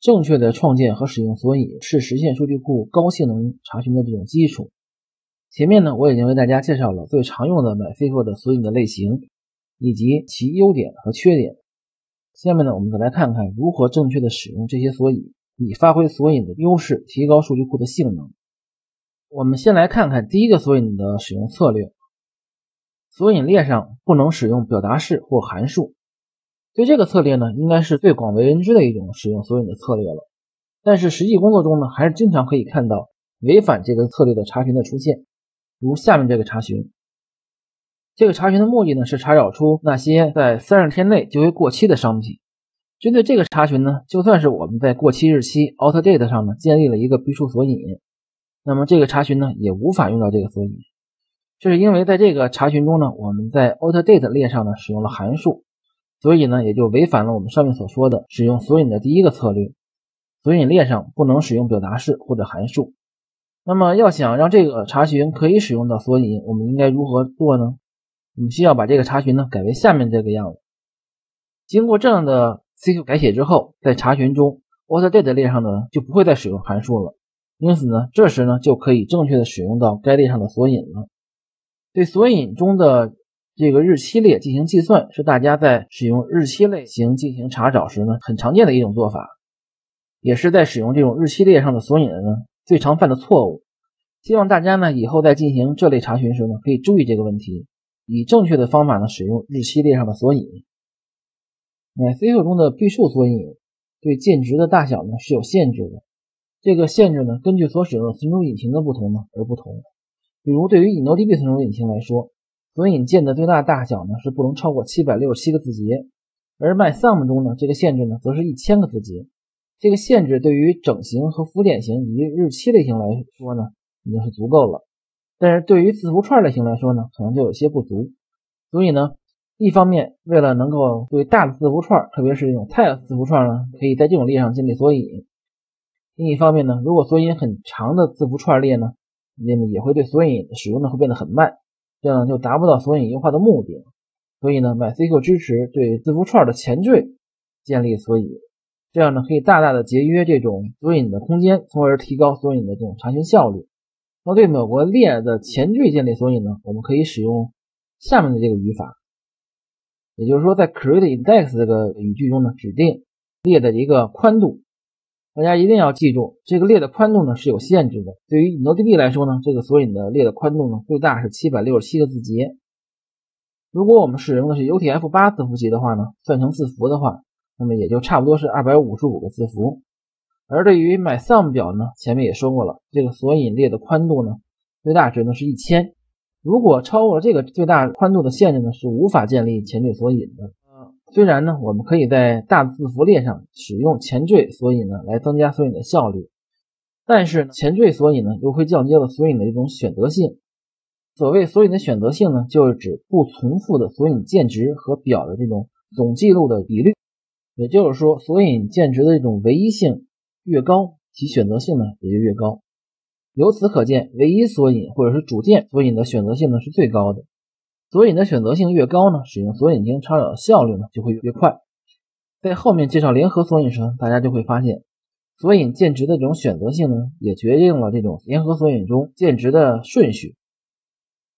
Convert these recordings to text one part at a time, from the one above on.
正确的创建和使用索引是实现数据库高性能查询的这种基础。前面呢，我已经为大家介绍了最常用的 MySQL 的索引的类型，以及其优点和缺点。下面呢，我们再来看看如何正确的使用这些索引，以发挥索引的优势，提高数据库的性能。我们先来看看第一个索引的使用策略：索引列上不能使用表达式或函数。对这个策略呢，应该是最广为人知的一种使用索引的策略了。但是实际工作中呢，还是经常可以看到违反这个策略的查询的出现。如下面这个查询，这个查询的目的呢，是查找出那些在三十天内就会过期的商品。针对这个查询呢，就算是我们在过期日期 out date 上呢建立了一个必数索引，那么这个查询呢也无法用到这个索引。这是因为在这个查询中呢，我们在 out date 列上呢使用了函数。所以呢，也就违反了我们上面所说的使用索引的第一个策略，索引列上不能使用表达式或者函数。那么要想让这个查询可以使用到索引，我们应该如何做呢？我们需要把这个查询呢改为下面这个样子。经过这样的 CQ 改写之后，在查询中 WhatDate 列上呢就不会再使用函数了，因此呢，这时呢就可以正确的使用到该列上的索引了。对索引中的这个日期列进行计算是大家在使用日期类型进行查找时呢很常见的一种做法，也是在使用这种日期列上的索引呢最常犯的错误。希望大家呢以后在进行这类查询时呢可以注意这个问题，以正确的方法呢使用日期列上的索引。MySQL 中的必数索引对键值的大小呢是有限制的，这个限制呢根据所使用的存储引擎的不同呢而不同。比如对于 InnoDB 存储引擎来说。索引键的最大大小呢是不能超过七百六十七个字节，而 MySum 中呢这个限制呢则是一千个字节。这个限制对于整形和浮点型以及日期类型来说呢已经是足够了，但是对于字符串类型来说呢可能就有些不足。所以呢，一方面为了能够对大的字符串，特别是这种 t 的字符串呢，可以在这种列上建立索引；另一方面呢，如果索引很长的字符串列呢，那么也会对索引使用呢会变得很慢。这样就达不到索引优化的目的，所以呢，MySQL 支持对字符串的前缀建立索引，这样呢可以大大的节约这种索引的空间，从而提高索引的这种查询效率。那对某个列的前缀建立索引呢，我们可以使用下面的这个语法，也就是说，在 createIndex 这个语句中呢，指定列的一个宽度。大家一定要记住，这个列的宽度呢是有限制的。对于 InnoDB 来说呢，这个索引的列的宽度呢最大是七百六十七个字节。如果我们使用的是 UTF-8 字符集的话呢，算成字符的话，那么也就差不多是二百五十五个字符。而对于 MySum 表呢，前面也说过了，这个索引列的宽度呢最大值呢是一千。如果超过了这个最大宽度的限制呢，是无法建立前缀索引的。虽然呢，我们可以在大字符列上使用前缀索引呢，来增加索引的效率，但是前缀索引呢，又会降低了索引的一种选择性。所谓索引的选择性呢，就是指不重复的索引键值和表的这种总记录的比率。也就是说，索引键值的这种唯一性越高，其选择性呢也就越高。由此可见，唯一索引或者是主键索引的选择性呢是最高的。索引的选择性越高呢，使用索引擎查找的效率呢就会越快。在后面介绍联合索引时，大家就会发现，索引键值的这种选择性呢，也决定了这种联合索引中键值的顺序。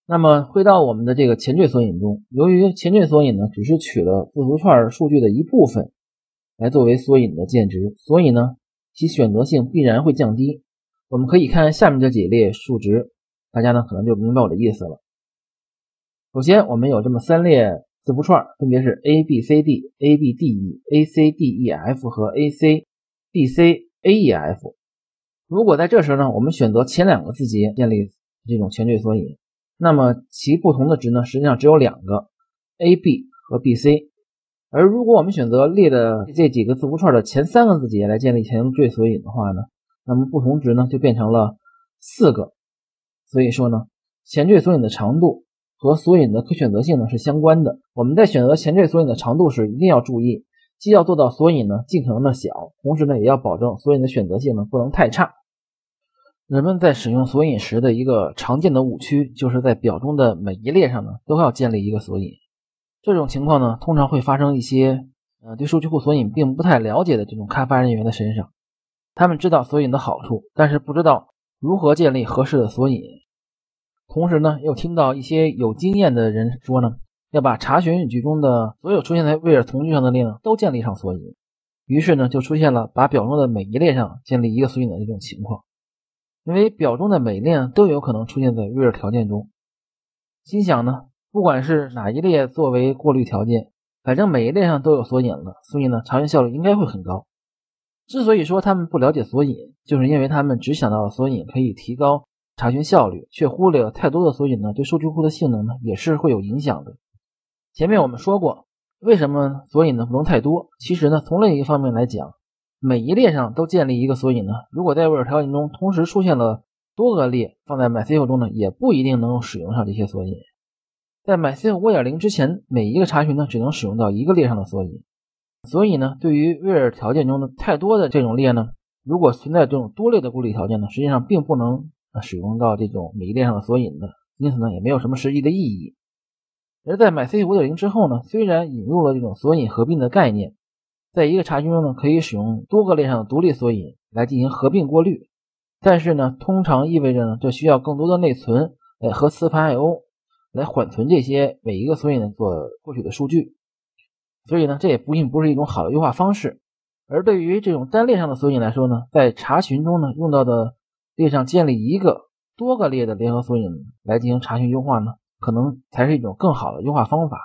那么回到我们的这个前缀索引中，由于前缀索引呢只是取了字符串数据的一部分来作为索引的键值，所以呢其选择性必然会降低。我们可以看下面这几列数值，大家呢可能就明白我的意思了。首先，我们有这么三列字符串，分别是 a b c d、a b d e、a c d e f 和 a c d c a e f。如果在这时候呢，我们选择前两个字节建立这种前缀索引，那么其不同的值呢，实际上只有两个 a b 和 b c。而如果我们选择列的这几个字符串的前三个字节来建立前缀索引的话呢，那么不同值呢就变成了四个。所以说呢，前缀索引的长度。和索引的可选择性呢是相关的。我们在选择前缀索引的长度时，一定要注意，既要做到索引呢尽可能的小，同时呢也要保证索引的选择性呢不能太差。人们在使用索引时的一个常见的误区，就是在表中的每一列上呢都要建立一个索引。这种情况呢通常会发生一些呃对数据库索引并不太了解的这种开发人员的身上。他们知道索引的好处，但是不知道如何建立合适的索引。同时呢，又听到一些有经验的人说呢，要把查询语句中的所有出现在威尔从句上的列呢都建立上索引。于是呢，就出现了把表中的每一列上建立一个索引的这种情况。因为表中的每一列都有可能出现在威尔条件中。心想呢，不管是哪一列作为过滤条件，反正每一列上都有索引了，所以呢，查询效率应该会很高。之所以说他们不了解索引，就是因为他们只想到索引可以提高查询效率，却忽略了太多的索引呢对数据库的性能呢也是会有影响的。前面我们说过，为什么索引呢不能太多？其实呢，从另一个方面来讲，每一列上都建立一个索引呢，如果在威尔条件中同时出现了多个列，放在 MySQL 中呢，也不一定能够使用上这些索引。在 MySQL 5.0之前，每一个查询呢只能使用到一个列上的索引。所以呢，对于威尔条件中的太多的这种列呢，如果存在这种多列的过滤条件呢，实际上并不能啊使用到这种每一列上的索引的，因此呢，也没有什么实际的意义。而在 MySQL 5.0之后呢，虽然引入了这种索引合并的概念，在一个查询中呢，可以使用多个列上的独立索引来进行合并过滤，但是呢，通常意味着呢，这需要更多的内存，呃，和磁盘 I/O 来缓存这些每一个索引所获取的数据。所以呢，这也不并不是一种好的优化方式。而对于这种单列上的索引来说呢，在查询中呢，用到的列上建立一个多个列的联合索引来进行查询优化呢，可能才是一种更好的优化方法。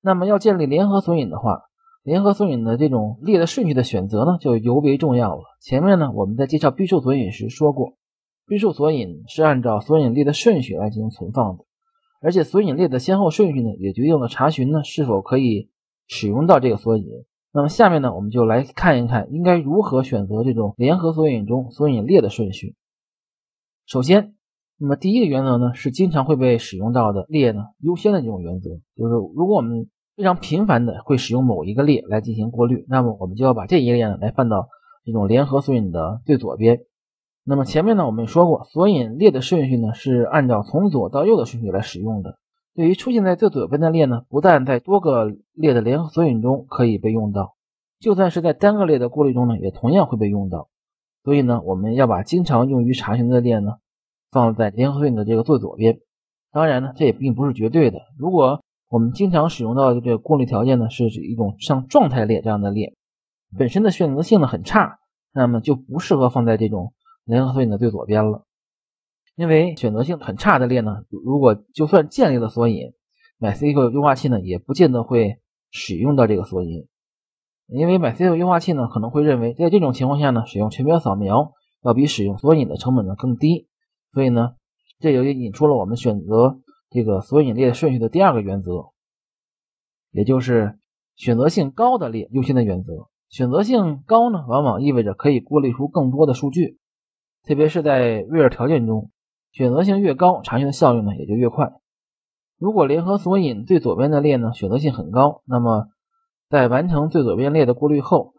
那么要建立联合索引的话，联合索引的这种列的顺序的选择呢，就尤为重要了。前面呢，我们在介绍必数索引时说过，必数索引是按照索引列的顺序来进行存放的，而且索引列的先后顺序呢，也决定了查询呢是否可以。使用到这个索引，那么下面呢，我们就来看一看应该如何选择这种联合索引中索引列的顺序。首先，那么第一个原则呢，是经常会被使用到的列呢优先的这种原则，就是如果我们非常频繁的会使用某一个列来进行过滤，那么我们就要把这一列呢来放到这种联合索引的最左边。那么前面呢，我们也说过，索引列的顺序呢是按照从左到右的顺序来使用的。对于出现在最左边的列呢，不但在多个列的联合索引中可以被用到，就算是在单个列的过滤中呢，也同样会被用到。所以呢，我们要把经常用于查询的列呢，放在联合索引的这个最左边。当然呢，这也并不是绝对的。如果我们经常使用到的这个过滤条件呢，是指一种像状态列这样的列，本身的选择性呢很差，那么就不适合放在这种联合索引的最左边了。因为选择性很差的列呢，如果就算建立了索引，MySQL 优化器呢也不见得会使用到这个索引，因为 MySQL 优化器呢可能会认为，在这种情况下呢，使用全表扫描要比使用索引的成本呢更低，所以呢，这就引出了我们选择这个索引列顺序的第二个原则，也就是选择性高的列优先的原则。选择性高呢，往往意味着可以过滤出更多的数据，特别是在 where 条件中。选择性越高，查询的效率呢也就越快。如果联合索引最左边的列呢选择性很高，那么在完成最左边列的过滤后，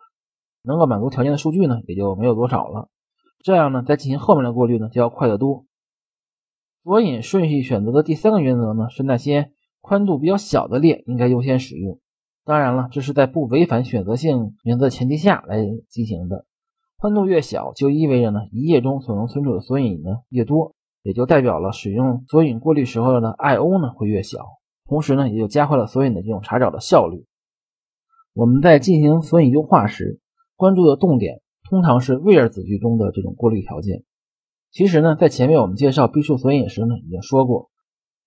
能够满足条件的数据呢也就没有多少了。这样呢，再进行后面的过滤呢就要快得多。索引顺序选择的第三个原则呢是那些宽度比较小的列应该优先使用。当然了，这是在不违反选择性原则前提下来进行的。宽度越小，就意味着呢一页中所能存储的索引呢越多。也就代表了使用索引过滤时候的 I/O 呢会越小，同时呢也就加快了索引的这种查找的效率。我们在进行索引优化时，关注的重点通常是位儿子句中的这种过滤条件。其实呢，在前面我们介绍 B 数索引时呢已经说过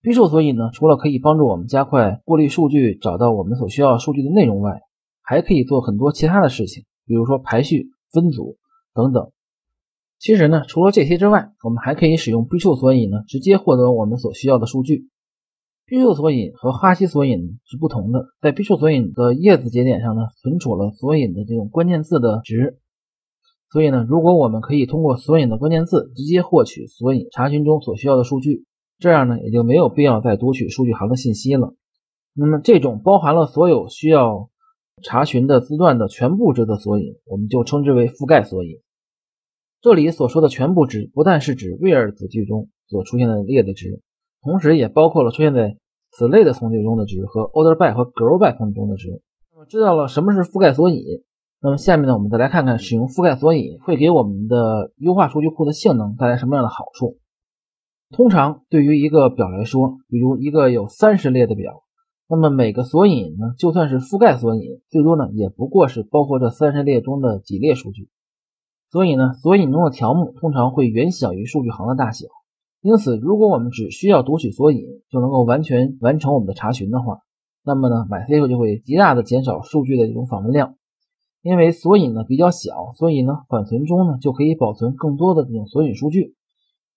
，，B 数索引呢除了可以帮助我们加快过滤数据、找到我们所需要数据的内容外，还可以做很多其他的事情，比如说排序、分组等等。其实呢，除了这些之外，我们还可以使用必数索引呢，直接获得我们所需要的数据。必数索引和哈希索引是不同的，在必数索引的叶子节点上呢，存储了索引的这种关键字的值。所以呢，如果我们可以通过索引的关键字直接获取索引查询中所需要的数据，这样呢，也就没有必要再读取数据行的信息了。那么，这种包含了所有需要查询的字段的全部值的索引，我们就称之为覆盖索引。这里所说的全部值，不但是指 where 子句中所出现的列的值，同时也包括了出现在此类的从句中的值和 order by 和 grow by 从句中的值。那么知道了什么是覆盖索引，那么下面呢，我们再来看看使用覆盖索引会给我们的优化数据库的性能带来什么样的好处。通常对于一个表来说，比如一个有三十列的表，那么每个索引呢，就算是覆盖索引，最多呢也不过是包括这三十列中的几列数据。所以呢，索引中的条目通常会远小于数据行的大小。因此，如果我们只需要读取索引就能够完全完成我们的查询的话，那么呢，MySQL 就会极大的减少数据的这种访问量。因为索引呢比较小，所以呢缓存中呢就可以保存更多的这种索引数据，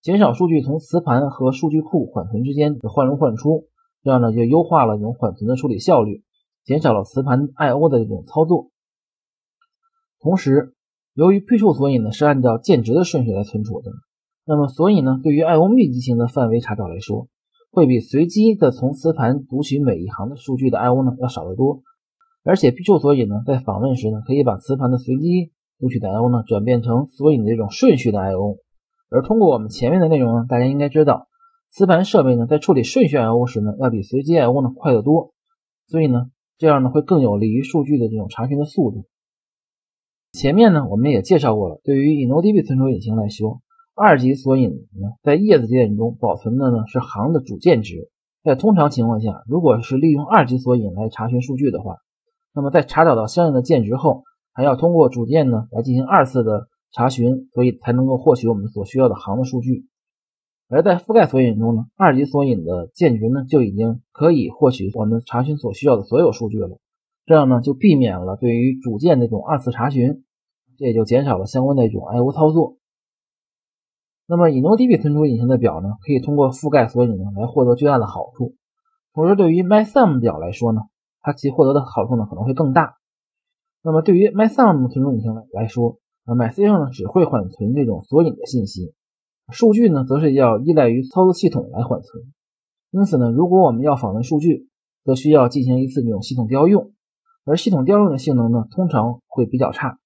减少数据从磁盘和数据库缓存之间的换入换出，这样呢就优化了这种缓存的处理效率，减少了磁盘 I/O 的这种操作。同时，由于批数索引呢是按照键值的顺序来存储的。那么，所以呢，对于 I/O 密集型的范围查找来说，会比随机的从磁盘读取每一行的数据的 I/O 呢要少得多。而且，批数索引呢，在访问时呢，可以把磁盘的随机读取的 I/O 呢转变成索引的这种顺序的 I/O。而通过我们前面的内容呢，大家应该知道，磁盘设备呢在处理顺序 I/O 时呢，要比随机 I/O 呢快得多。所以呢，这样呢会更有利于数据的这种查询的速度。前面呢，我们也介绍过了，对于 InnoDB 存储引擎来说。二级索引呢，在叶子节点中保存的呢是行的主键值。在通常情况下，如果是利用二级索引来查询数据的话，那么在查找到相应的键值后，还要通过主键呢来进行二次的查询，所以才能够获取我们所需要的行的数据。而在覆盖索引中呢，二级索引的键值呢就已经可以获取我们查询所需要的所有数据了。这样呢就避免了对于主键这种二次查询，这也就减少了相关的一种 I/O 操作。那么，InnoDB 存储引擎的表呢，可以通过覆盖索引呢来获得巨大的好处。同时，对于 MySum 表来说呢，它其获得的好处呢可能会更大。那么，对于 MySum 存储引擎来来说，啊，MySQL 呢只会缓存这种索引的信息，数据呢则是要依赖于操作系统来缓存。因此呢，如果我们要访问数据，则需要进行一次这种系统调用，而系统调用的性能呢通常会比较差，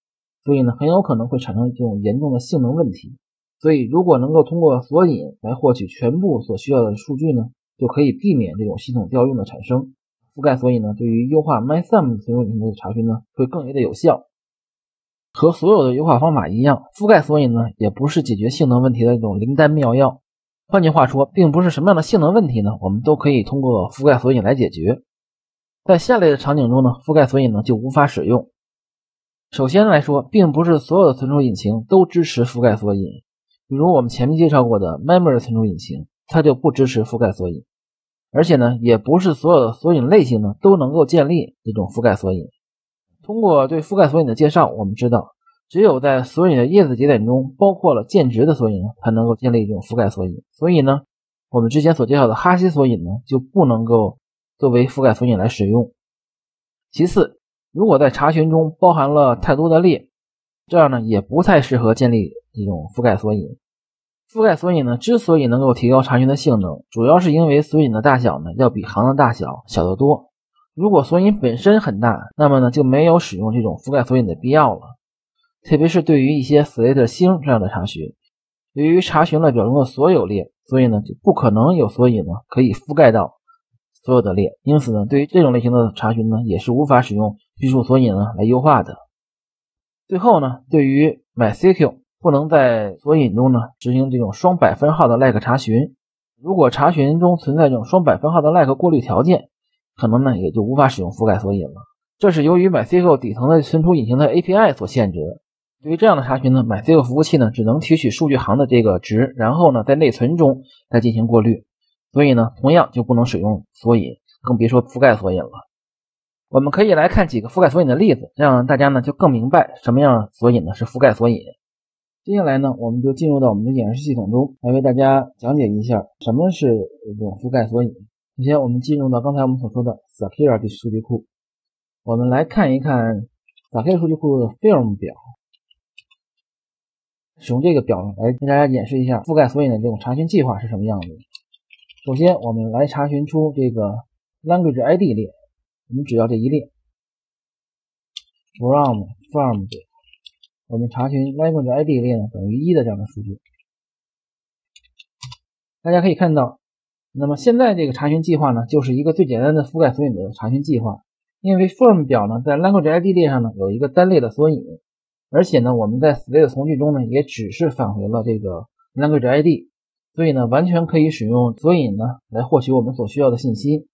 所以呢很有可能会产生这种严重的性能问题。所以，如果能够通过索引来获取全部所需要的数据呢，就可以避免这种系统调用的产生。覆盖索引呢，对于优化 MySum 存储引擎的查询呢，会更为的有效。和所有的优化方法一样，覆盖索引呢，也不是解决性能问题的一种灵丹妙药。换句话说，并不是什么样的性能问题呢，我们都可以通过覆盖索引来解决。在下列的场景中呢，覆盖索引呢就无法使用。首先来说，并不是所有的存储引擎都支持覆盖索引。比如我们前面介绍过的 Memory 存储引擎，它就不支持覆盖索引，而且呢，也不是所有的索引类型呢都能够建立这种覆盖索引。通过对覆盖索引的介绍，我们知道，只有在索引的叶子节点中包括了键值的索引，才能够建立这种覆盖索引。所以呢，我们之前所介绍的哈希索引呢，就不能够作为覆盖索引来使用。其次，如果在查询中包含了太多的列，这样呢，也不太适合建立。这种覆盖索引，覆盖索引呢，之所以能够提高查询的性能，主要是因为索引的大小呢，要比行的大小小得多。如果索引本身很大，那么呢，就没有使用这种覆盖索引的必要了。特别是对于一些 Slate 星这样的查询，由于查询了表中的所有列，所以呢，就不可能有索引呢可以覆盖到所有的列。因此呢，对于这种类型的查询呢，也是无法使用虚数索引呢来优化的。最后呢，对于 MySQL。不能在索引中呢执行这种双百分号的 like 查询。如果查询中存在这种双百分号的 like 过滤条件，可能呢也就无法使用覆盖索引了。这是由于 MySQL 底层的存储引擎的 API 所限制的。对于这样的查询呢，MySQL 服务器呢只能提取数据行的这个值，然后呢在内存中再进行过滤。所以呢，同样就不能使用索引，更别说覆盖索引了。我们可以来看几个覆盖索引的例子，让大家呢就更明白什么样索引呢是覆盖索引。接下来呢，我们就进入到我们的演示系统中，来为大家讲解一下什么是这种覆盖索引。首先，我们进入到刚才我们所说的 Security 数据库，我们来看一看 Security 数据库的 Film 表。使用这个表来给大家演示一下覆盖索引的这种查询计划是什么样子。首先，我们来查询出这个 Language ID 列，我们只要这一列，From From 我们查询 language ID 列呢等于一的这样的数据，大家可以看到，那么现在这个查询计划呢，就是一个最简单的覆盖索引的查询计划。因为 form 表呢在 language ID 列上呢有一个单列的索引，而且呢我们在 slate 从句中呢也只是返回了这个 language ID，所以呢完全可以使用索引呢来获取我们所需要的信息。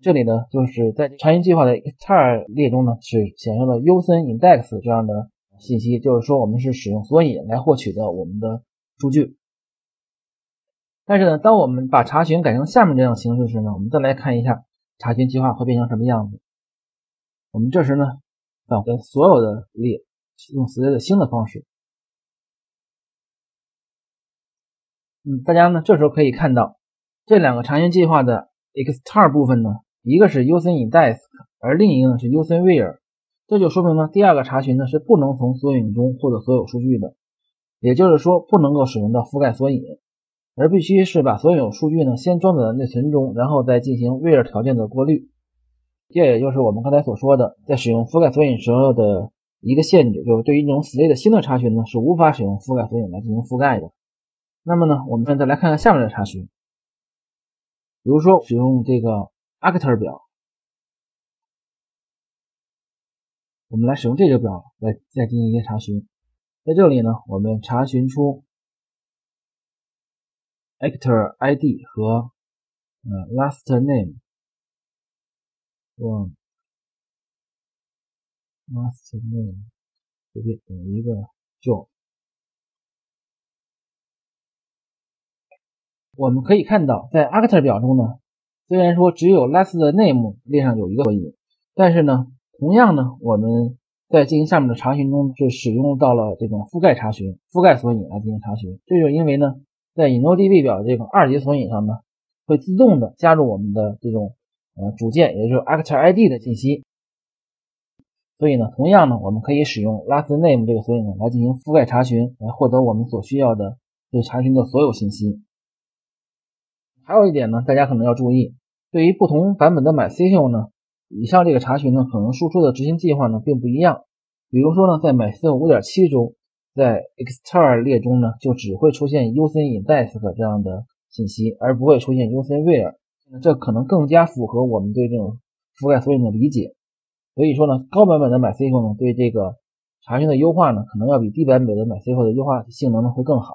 这里呢就是在查询计划的 tar 列中呢是显示了 usen index 这样的信息，就是说我们是使用索引来获取的我们的数据。但是呢，当我们把查询改成下面这样形式时呢，我们再来看一下查询计划会变成什么样子。我们这时呢，返回所有的列，用 s e l e 的新的方式。嗯，大家呢这时候可以看到这两个查询计划的 extar 部分呢，一个是 usen index，而另一个呢是 usen where。这就说明呢，第二个查询呢是不能从索引中获得所有数据的，也就是说不能够使用到覆盖索引。而必须是把所有数据呢先装载到内存中，然后再进行 where 条件的过滤。这也就是我们刚才所说的，在使用覆盖索引时候的一个限制，就是对于这种 slate 新的查询呢，是无法使用覆盖索引来进行覆盖的。那么呢，我们再来看看下面的查询，比如说使用这个 actor 表，我们来使用这个表来再进行一些查询。在这里呢，我们查询出。actor ID 和呃 last name，我 last name 不对，等一个 job。我们可以看到，在 actor 表中呢，虽然说只有 last name 列上有一个索引，但是呢，同样呢，我们在进行下面的查询中是使用到了这种覆盖查询、覆盖索引来进行查询。这就因为呢。在 InnoDB 表这个二级索引上呢，会自动的加入我们的这种呃组件，也就是 actor ID 的信息。所以呢，同样呢，我们可以使用 lastName 这个索引呢来进行覆盖查询，来获得我们所需要的对查询的所有信息。还有一点呢，大家可能要注意，对于不同版本的 MySQL 呢，以上这个查询呢，可能输出的执行计划呢并不一样。比如说呢，在 MySQL 5.7中。在 extar 列中呢，就只会出现 usen index 这样的信息，而不会出现 usen where。这可能更加符合我们对这种覆盖索引的理解。所以说呢，高版本的 MySQL 呢，对这个查询的优化呢，可能要比低版本的 MySQL 的优化性能呢会更好。